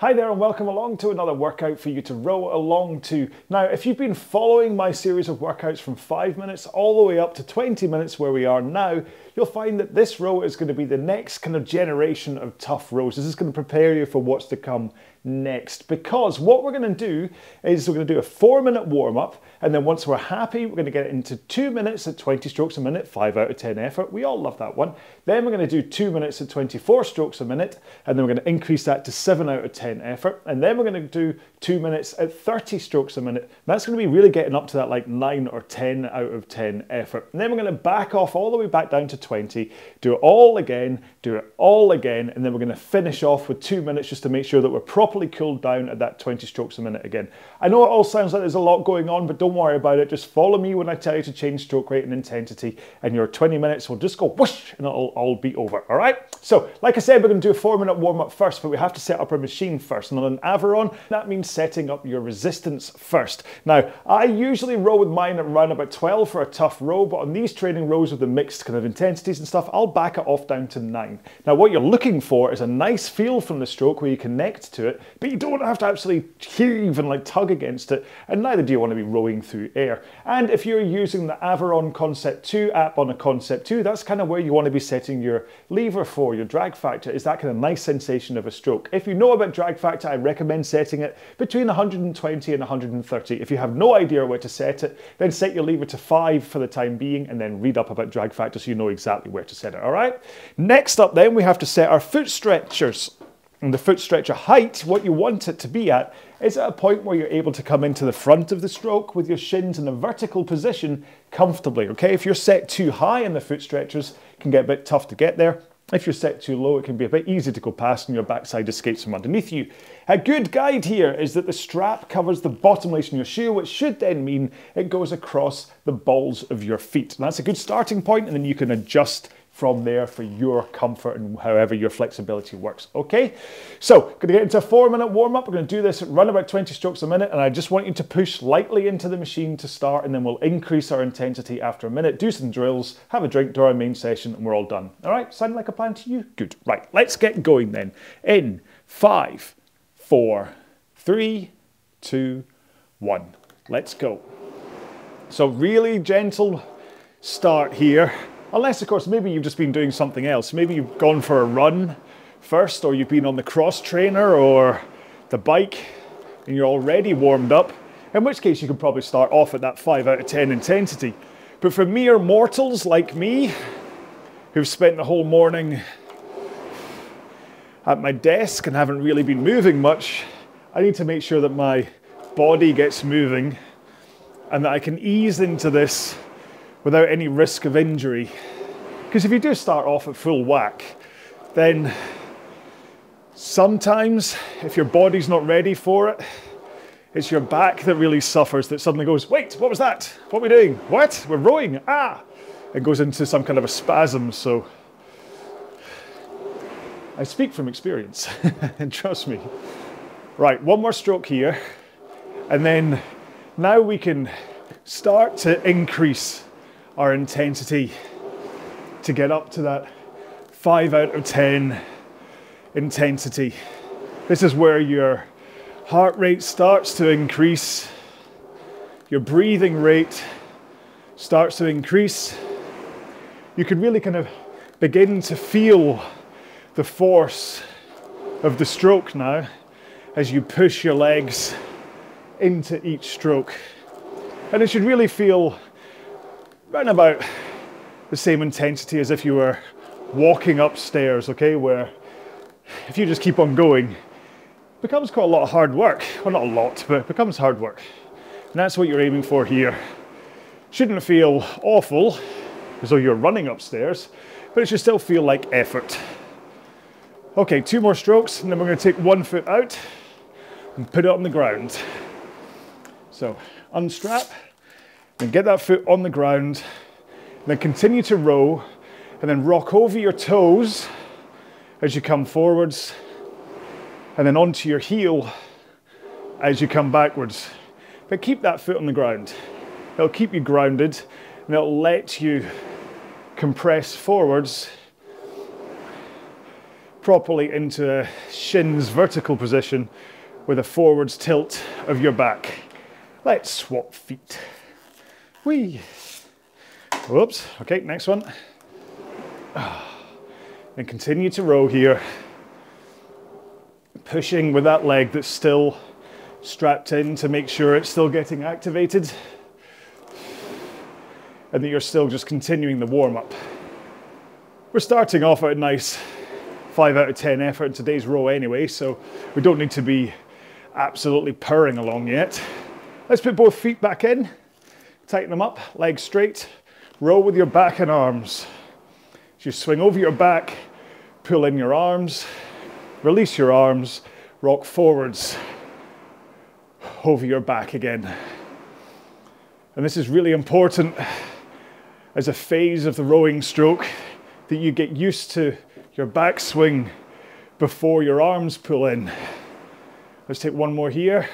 Hi there and welcome along to another workout for you to row along to. Now, if you've been following my series of workouts from five minutes all the way up to 20 minutes where we are now, you'll find that this row is going to be the next kind of generation of tough rows. This is going to prepare you for what's to come next. Because what we're going to do is we're going to do a four minute warm up and then once we're happy we're going to get into two minutes at 20 strokes a minute five out of 10 effort. We all love that one. Then we're going to do two minutes at 24 strokes a minute and then we're going to increase that to seven out of 10 effort. And then we're going to do two minutes at 30 strokes a minute. That's going to be really getting up to that like nine or 10 out of 10 effort. And then we're going to back off all the way back down to 20 do it all again do it all again and then we're going to finish off with two minutes just to make sure that we're properly cooled down at that 20 strokes a minute again. I know it all sounds like there's a lot going on, but don't worry about it. Just follow me when I tell you to change stroke rate and intensity, and your 20 minutes will just go whoosh and it'll all be over. All right? So, like I said, we're going to do a four minute warm up first, but we have to set up our machine first. And on an Aviron, that means setting up your resistance first. Now, I usually row with mine at around about 12 for a tough row, but on these training rows with the mixed kind of intensities and stuff, I'll back it off down to nine. Now, what you're looking for is a nice feel from the stroke where you connect to it but you don't have to actually heave and like tug against it, and neither do you want to be rowing through air. And if you're using the Aviron Concept 2 app on a Concept 2, that's kind of where you want to be setting your lever for, your drag factor, is that kind of nice sensation of a stroke. If you know about drag factor, I recommend setting it between 120 and 130. If you have no idea where to set it, then set your lever to 5 for the time being, and then read up about drag factor so you know exactly where to set it, all right? Next up then, we have to set our foot stretchers. And the foot stretcher height, what you want it to be at, is at a point where you're able to come into the front of the stroke with your shins in a vertical position comfortably. Okay, if you're set too high in the foot stretchers, it can get a bit tough to get there. If you're set too low, it can be a bit easy to go past and your backside escapes from underneath you. A good guide here is that the strap covers the bottom lace in your shoe, which should then mean it goes across the balls of your feet. And that's a good starting point, and then you can adjust from there for your comfort and however your flexibility works. Okay, so going to get into a four minute warm up. We're to do this run about 20 strokes a minute, and I just want you to push lightly into the machine to start, and then we'll increase our intensity after a minute. Do some drills, have a drink, do our main session, and we're all done. All right, sound like a plan to you? Good. Right, let's get going then. In five, four, three, two, one. Let's go. So really gentle start here. Unless, of course, maybe you've just been doing something else. Maybe you've gone for a run first, or you've been on the cross trainer or the bike and you're already warmed up, in which case you can probably start off at that 5 out of 10 intensity. But for mere mortals like me, who've spent the whole morning at my desk and haven't really been moving much, I need to make sure that my body gets moving and that I can ease into this without any risk of injury. Because if you do start off at full whack, then sometimes if your body's not ready for it, it's your back that really suffers that suddenly goes, wait, what was that? What are we doing? What? We're rowing. Ah! It goes into some kind of a spasm. So I speak from experience, and trust me. Right, one more stroke here. And then now we can start to increase our intensity to get up to that 5 out of 10 intensity. This is where your heart rate starts to increase, your breathing rate starts to increase. You can really kind of begin to feel the force of the stroke now as you push your legs into each stroke. And it should really feel around about the same intensity as if you were walking upstairs, okay, where if you just keep on going, it becomes quite a lot of hard work. Well, not a lot, but it becomes hard work. And that's what you're aiming for here. Shouldn't feel awful, as though you're running upstairs, but it should still feel like effort. Okay, two more strokes, and then we're going to take one foot out and put it on the ground. So, unstrap, then get that foot on the ground, then continue to row, and then rock over your toes as you come forwards, and then onto your heel as you come backwards. But keep that foot on the ground. It'll keep you grounded, and it'll let you compress forwards properly into a shins vertical position with a forwards tilt of your back. Let's swap feet. Whee. Whoops. Okay, next one. And continue to row here. Pushing with that leg that's still strapped in to make sure it's still getting activated. And that you're still just continuing the warm up. We're starting off at a nice 5 out of 10 effort in today's row anyway, so we don't need to be absolutely purring along yet. Let's put both feet back in, tighten them up, legs straight, Roll with your back and arms. As you swing over your back, pull in your arms, release your arms, rock forwards over your back again. And this is really important as a phase of the rowing stroke that you get used to your back swing before your arms pull in. Let's take one more here.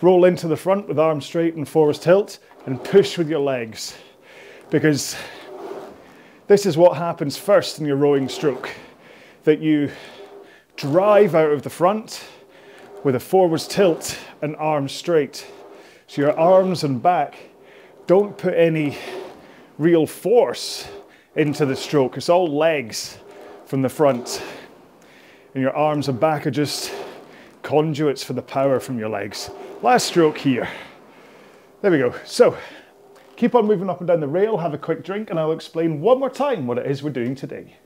Roll into the front with arms straight and forwards tilt and push with your legs because this is what happens first in your rowing stroke, that you drive out of the front with a forwards tilt and arms straight. So your arms and back don't put any real force into the stroke. It's all legs from the front. And your arms and back are just conduits for the power from your legs. Last stroke here. There we go. So Keep on moving up and down the rail, have a quick drink, and I'll explain one more time what it is we're doing today.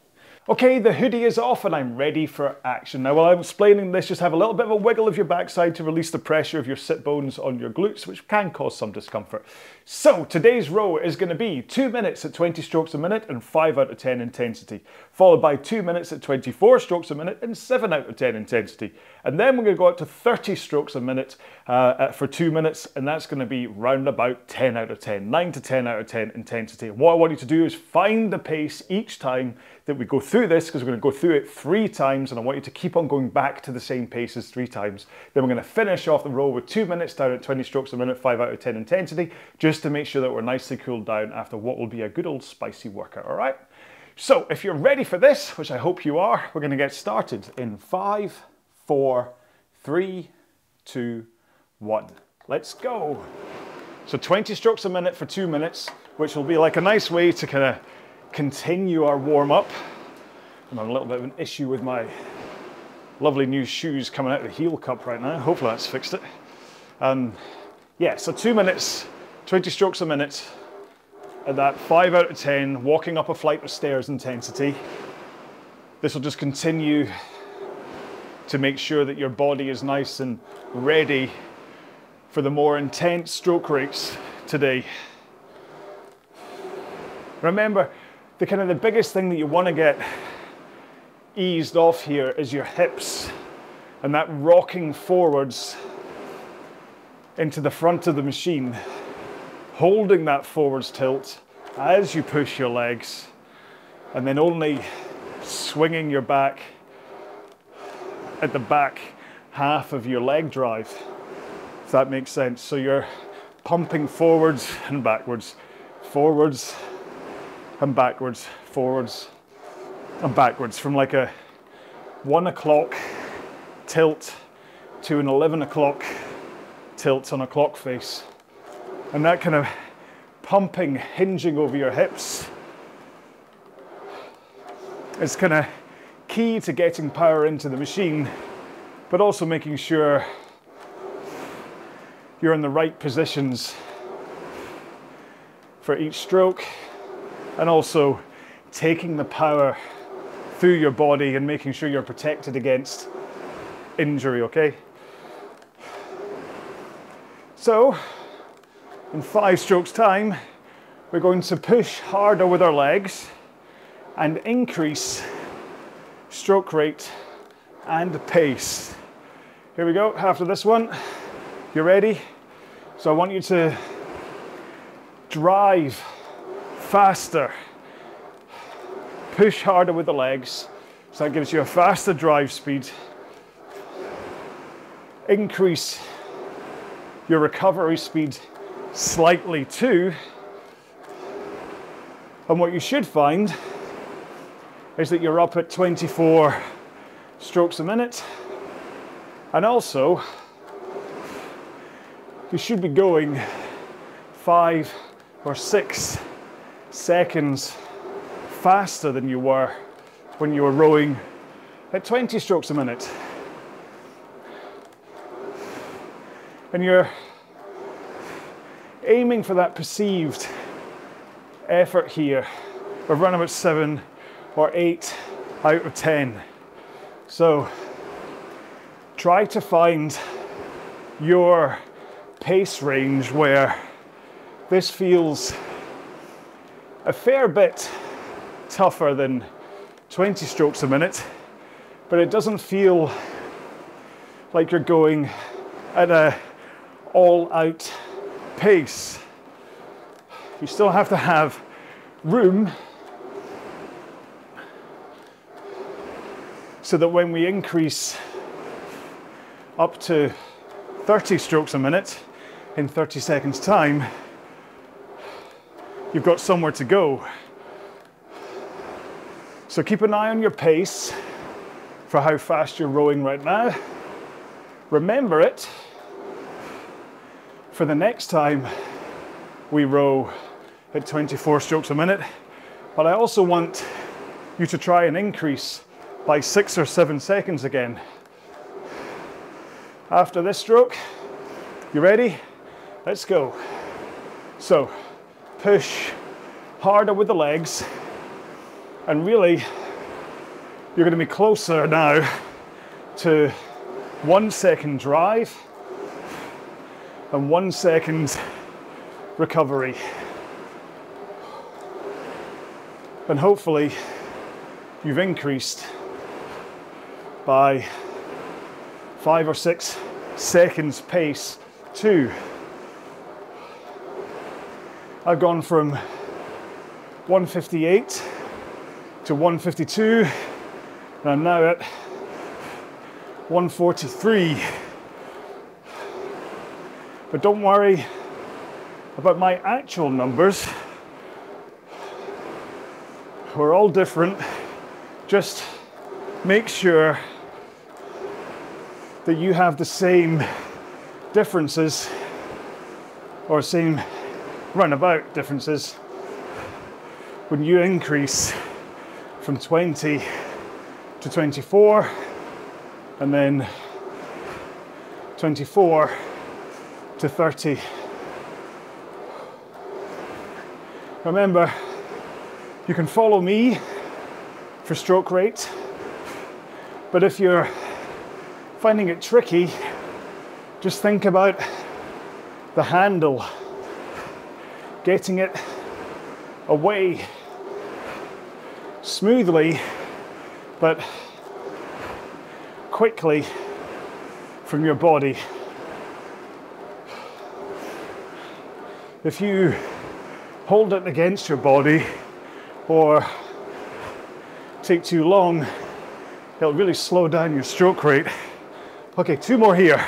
Okay, the hoodie is off and I'm ready for action. Now, while I'm explaining this, just have a little bit of a wiggle of your backside to release the pressure of your sit bones on your glutes, which can cause some discomfort. So, today's row is going to be 2 minutes at 20 strokes a minute and 5 out of 10 intensity, followed by 2 minutes at 24 strokes a minute and 7 out of 10 intensity. And then we're going to go up to 30 strokes a minute uh, for 2 minutes, and that's going to be round about 10 out of 10, 9 to 10 out of 10 intensity. And what I want you to do is find the pace each time that we go through this because we're going to go through it three times and I want you to keep on going back to the same paces three times. Then we're going to finish off the row with two minutes down at 20 strokes a minute, five out of 10 intensity, just to make sure that we're nicely cooled down after what will be a good old spicy workout, all right? So if you're ready for this, which I hope you are, we're going to get started in five, four, three, two, one. Let's go. So 20 strokes a minute for two minutes, which will be like a nice way to kind of continue our warm up. I'm having a little bit of an issue with my lovely new shoes coming out of the heel cup right now. Hopefully that's fixed it. Um, yeah, so two minutes, 20 strokes a minute at that five out of 10, walking up a flight of stairs intensity. This will just continue to make sure that your body is nice and ready for the more intense stroke rates today. Remember, the kind of the biggest thing that you want to get eased off here is your hips and that rocking forwards into the front of the machine, holding that forwards tilt as you push your legs, and then only swinging your back at the back half of your leg drive, if that makes sense. So you're pumping forwards and backwards, forwards and backwards, forwards and backwards from like a one o'clock tilt to an 11 o'clock tilt on a clock face. And that kind of pumping, hinging over your hips is kind of key to getting power into the machine, but also making sure you're in the right positions for each stroke and also taking the power through your body and making sure you're protected against injury, okay? So, in five strokes time, we're going to push harder with our legs and increase stroke rate and pace. Here we go, after this one, you're ready? So I want you to drive faster. Push harder with the legs. So that gives you a faster drive speed. Increase your recovery speed slightly too. And what you should find is that you're up at 24 strokes a minute. And also, you should be going five or six seconds faster than you were when you were rowing at 20 strokes a minute. And you're aiming for that perceived effort here of around about seven or eight out of 10. So try to find your pace range where this feels a fair bit tougher than 20 strokes a minute, but it doesn't feel like you're going at a all out pace. You still have to have room so that when we increase up to 30 strokes a minute in 30 seconds time, you've got somewhere to go. So keep an eye on your pace for how fast you're rowing right now. Remember it for the next time we row at 24 strokes a minute. But I also want you to try and increase by six or seven seconds again. After this stroke, you ready? Let's go. So, push harder with the legs, and really, you're going to be closer now to one second drive and one second recovery. And hopefully, you've increased by five or six seconds pace too. I've gone from 158 to 152 and I'm now at 143. But don't worry about my actual numbers. We're all different. Just make sure that you have the same differences or same roundabout differences when you increase from 20 to 24 and then 24 to 30. Remember, you can follow me for stroke rate, but if you're finding it tricky, just think about the handle, getting it away smoothly but quickly from your body. If you hold it against your body or take too long, it'll really slow down your stroke rate. Okay, two more here.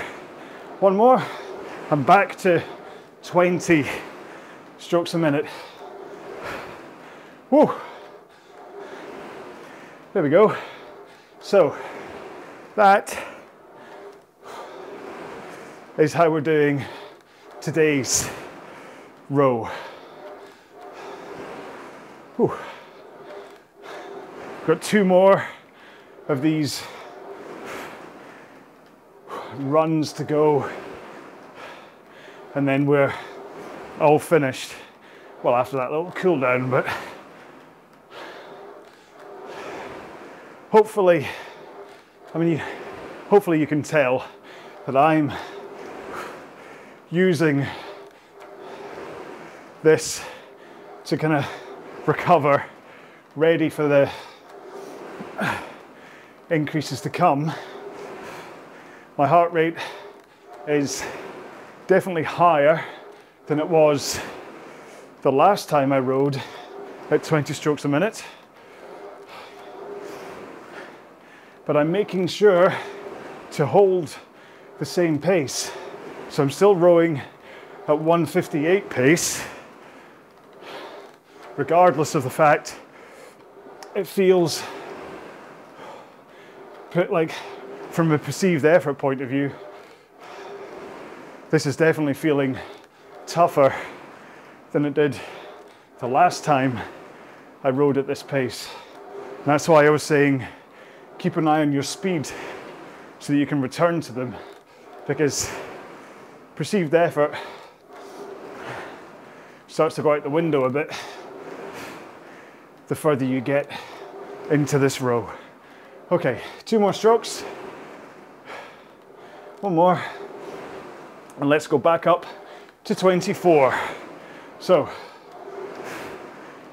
One more, and back to 20 strokes a minute. Woo. There we go. So that is how we're doing today's row. Whew. Got two more of these runs to go, and then we're all finished. Well, after that little cool down, but hopefully, I mean, hopefully you can tell that I'm using this to kind of recover, ready for the increases to come my heart rate is definitely higher than it was the last time I rowed at 20 strokes a minute. But I'm making sure to hold the same pace. So I'm still rowing at 158 pace, regardless of the fact it feels like from a perceived effort point of view, this is definitely feeling tougher than it did the last time I rowed at this pace. And that's why I was saying keep an eye on your speed so that you can return to them because perceived effort starts to go out the window a bit the further you get into this row. Okay, two more strokes. One more. And let's go back up to 24. So,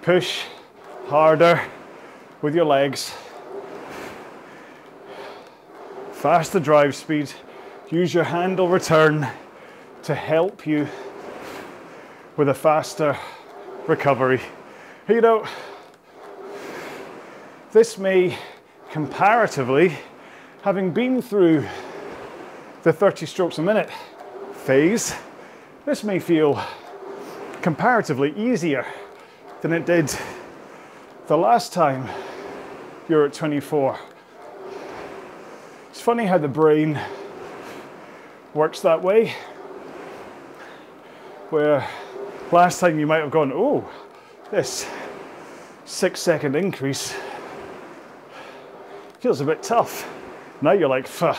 push harder with your legs. Faster drive speed. Use your handle return to help you with a faster recovery. Here You know, this may comparatively, having been through the 30 strokes a minute phase, this may feel comparatively easier than it did the last time you were at 24. It's funny how the brain works that way, where last time you might have gone, oh, this six second increase feels a bit tough. Now you're like, Pho.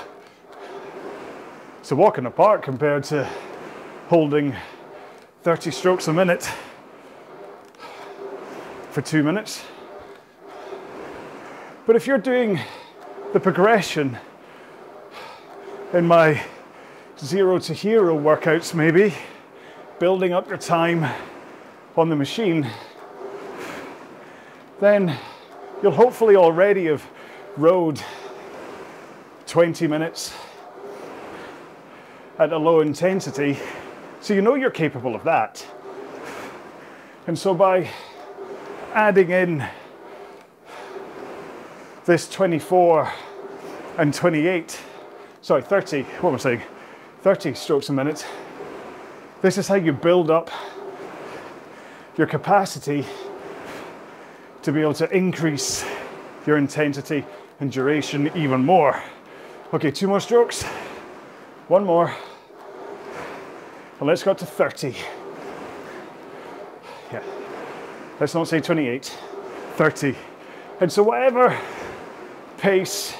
it's a walk in the park compared to holding 30 strokes a minute for two minutes. But if you're doing the progression in my zero to hero workouts, maybe building up your time on the machine, then you'll hopefully already have rowed 20 minutes at a low intensity. So you know you're capable of that. And so by adding in this 24 and 28, sorry, 30, what am I saying? 30 strokes a minute. This is how you build up your capacity to be able to increase your intensity and duration even more. Okay, two more strokes. One more. And let's go to 30. Yeah. Let's not say 28. 30. And so whatever pace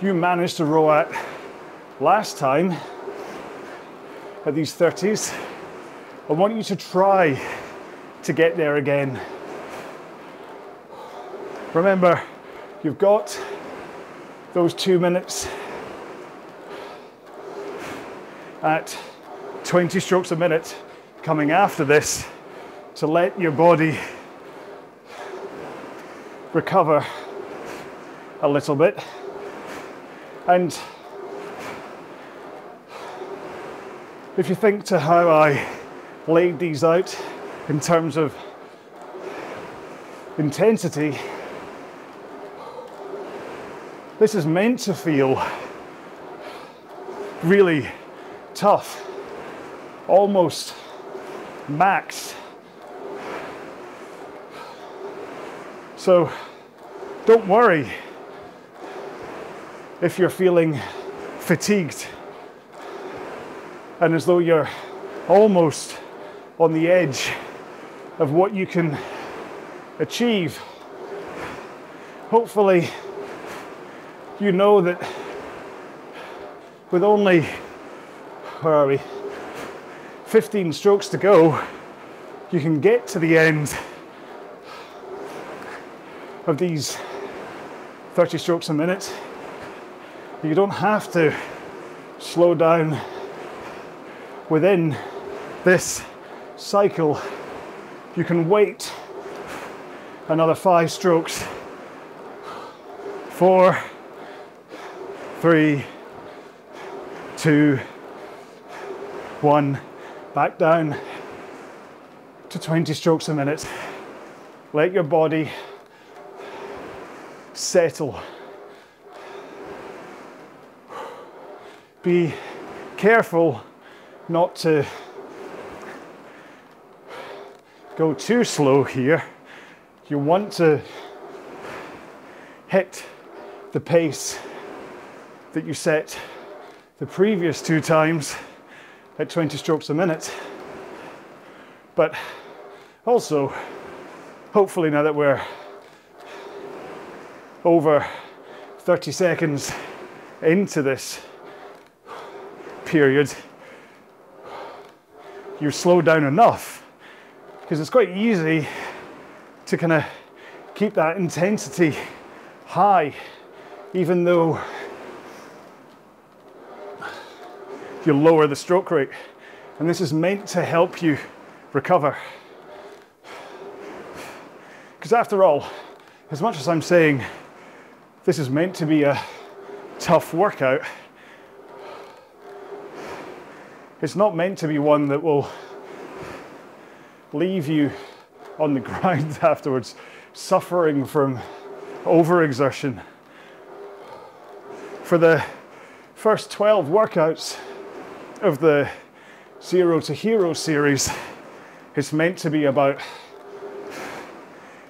you managed to row at last time at these 30s, I want you to try to get there again. Remember, you've got those two minutes at 20 strokes a minute coming after this to let your body recover a little bit. And if you think to how I laid these out in terms of intensity, this is meant to feel really tough, almost max. So don't worry if you're feeling fatigued and as though you're almost on the edge of what you can achieve. Hopefully, you know that with only, where are we, 15 strokes to go, you can get to the end of these 30 strokes a minute. You don't have to slow down within this cycle. You can wait another five strokes. Four, three, two, one. Back down to 20 strokes a minute. Let your body settle. Be careful not to go too slow here. You want to hit the pace that you set the previous two times at 20 strokes a minute. But also, hopefully, now that we're over 30 seconds into this period, you slow down enough because it's quite easy to kind of keep that intensity high, even though you lower the stroke rate. And this is meant to help you recover. Because after all, as much as I'm saying this is meant to be a tough workout, it's not meant to be one that will leave you on the ground afterwards, suffering from overexertion. For the first 12 workouts of the Zero to Hero series, it's meant to be about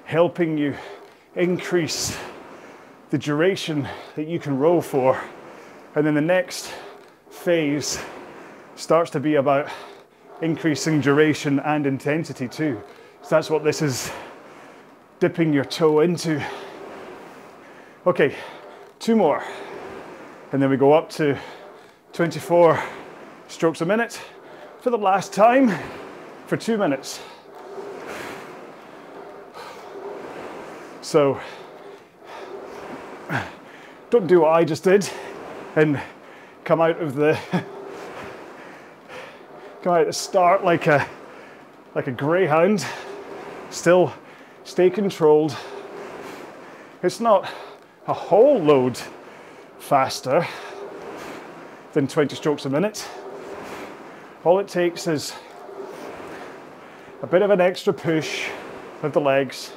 helping you increase the duration that you can row for. And then the next phase starts to be about increasing duration and intensity too. So that's what this is dipping your toe into. Okay, two more. And then we go up to 24 strokes a minute for the last time for two minutes. So don't do what I just did and come out of the come out the start like a like a greyhound. Still stay controlled. It's not a whole load faster than 20 strokes a minute. All it takes is a bit of an extra push of the legs,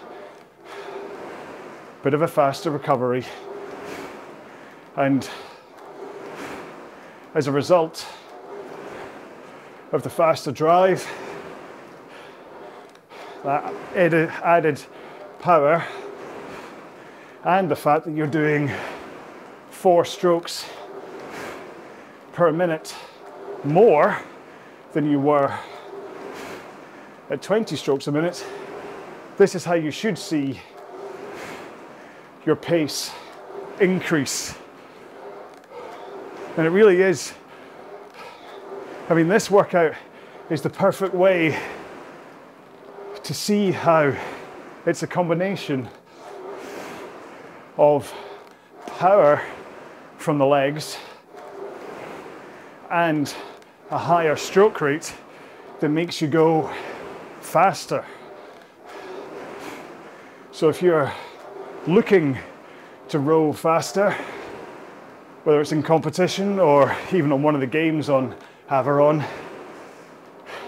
a bit of a faster recovery, and as a result of the faster drive, that added power, and the fact that you're doing four strokes per minute more than you were at 20 strokes a minute, this is how you should see your pace increase and it really is. I mean, this workout is the perfect way to see how it's a combination of power from the legs and a higher stroke rate that makes you go faster. So if you're looking to row faster, whether it's in competition or even on one of the games on Aviron,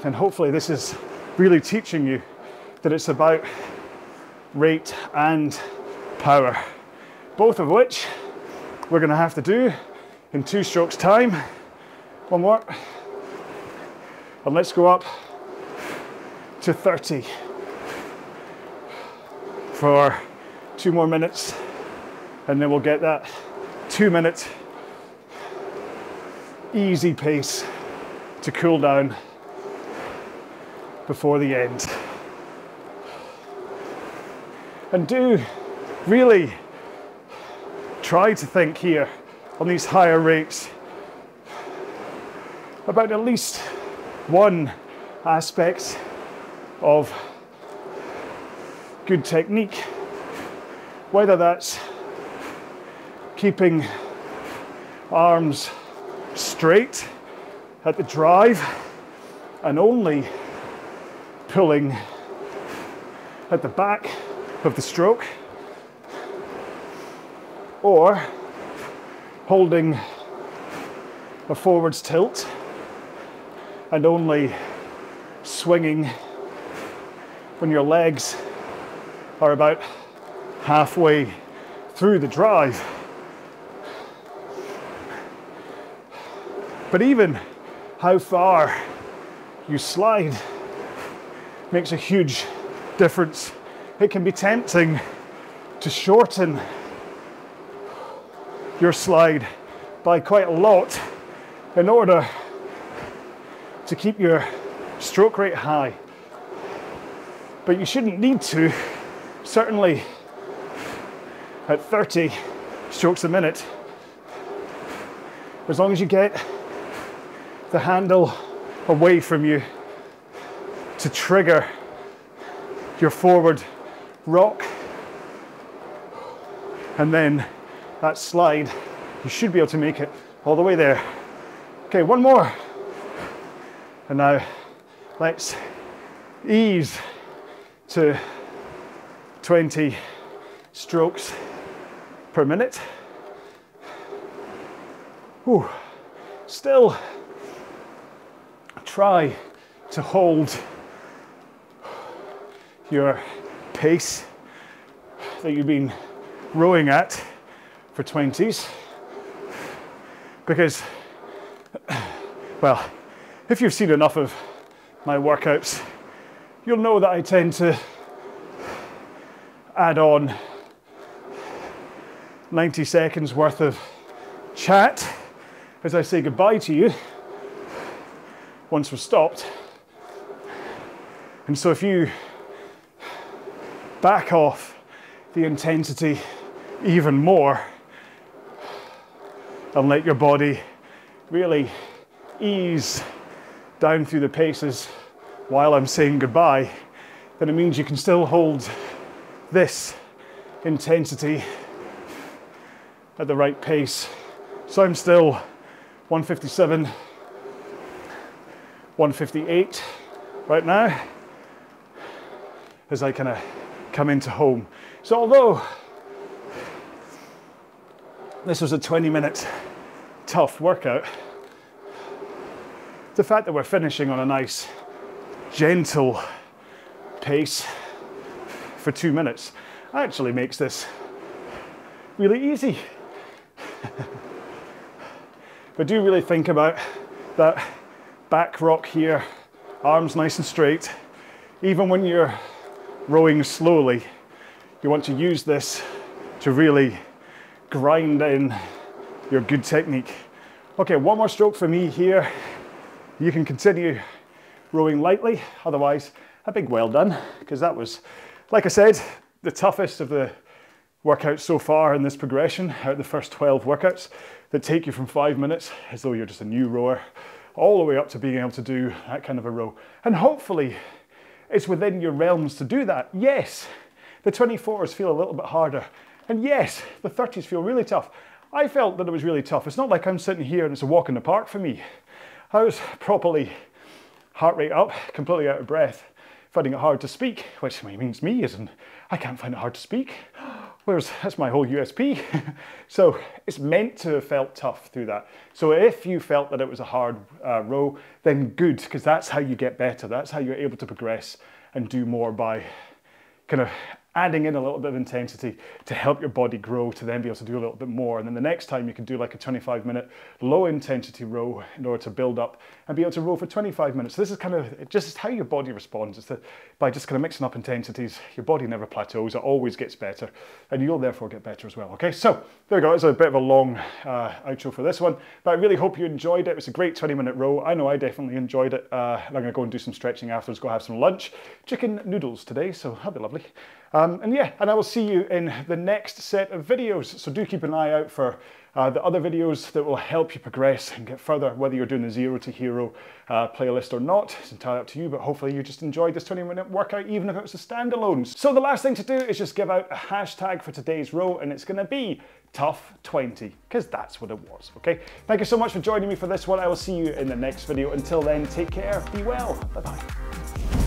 then hopefully this is really teaching you that it's about rate and power, both of which we're going to have to do in two strokes time. One more. And let's go up to 30 for two more minutes and then we'll get that two minute easy pace to cool down before the end. And do really try to think here on these higher rates about at least one aspect of good technique, whether that's keeping arms straight at the drive and only pulling at the back of the stroke or holding a forwards tilt and only swinging when your legs are about halfway through the drive. But even how far you slide makes a huge difference. It can be tempting to shorten your slide by quite a lot in order to keep your stroke rate high. But you shouldn't need to, certainly at 30 strokes a minute, as long as you get the handle away from you to trigger your forward rock and then that slide, you should be able to make it all the way there. Okay, one more. And now let's ease to 20 strokes per minute. Ooh. Still try to hold your pace that you've been rowing at for 20s because, well, if you've seen enough of my workouts, you'll know that I tend to add on 90 seconds worth of chat as I say goodbye to you once we're stopped. And so if you back off the intensity even more and let your body really ease down through the paces while I'm saying goodbye, then it means you can still hold this intensity at the right pace. So I'm still 157, 158 right now as I kind of come into home. So although this was a 20 minute tough workout, the fact that we're finishing on a nice, gentle pace for two minutes actually makes this really easy. but do really think about that back rock here, arms nice and straight. Even when you're rowing slowly, you want to use this to really grind in your good technique. Okay, one more stroke for me here. You can continue rowing lightly, otherwise a big well done, because that was, like I said, the toughest of the workouts so far in this progression, out the first 12 workouts that take you from five minutes as though you're just a new rower, all the way up to being able to do that kind of a row. And hopefully it's within your realms to do that. Yes, the 24s feel a little bit harder. And yes, the 30s feel really tough. I felt that it was really tough. It's not like I'm sitting here and it's a walk in the park for me. I was properly heart rate up, completely out of breath, finding it hard to speak, which means me isn't. I can't find it hard to speak. Whereas that's my whole USP. so it's meant to have felt tough through that. So if you felt that it was a hard uh, row, then good, because that's how you get better. That's how you're able to progress and do more by kind of adding in a little bit of intensity to help your body grow to then be able to do a little bit more. And then the next time you can do like a 25 minute low intensity row in order to build up and be able to row for 25 minutes. So this is kind of just how your body responds. It's that by just kind of mixing up intensities, your body never plateaus, it always gets better and you'll therefore get better as well. Okay, so there we go. It's a bit of a long uh, outro for this one, but I really hope you enjoyed it. It was a great 20 minute row. I know I definitely enjoyed it. Uh, I'm gonna go and do some stretching afterwards, go have some lunch. Chicken noodles today, so that'll be lovely. Um, and yeah, and I will see you in the next set of videos. So do keep an eye out for uh, the other videos that will help you progress and get further, whether you're doing the zero to hero uh, playlist or not. It's entirely up to you, but hopefully you just enjoyed this 20 minute workout, even if it was a standalone. So the last thing to do is just give out a hashtag for today's row, and it's gonna be tough 20 because that's what it was okay thank you so much for joining me for this one i will see you in the next video until then take care be well bye bye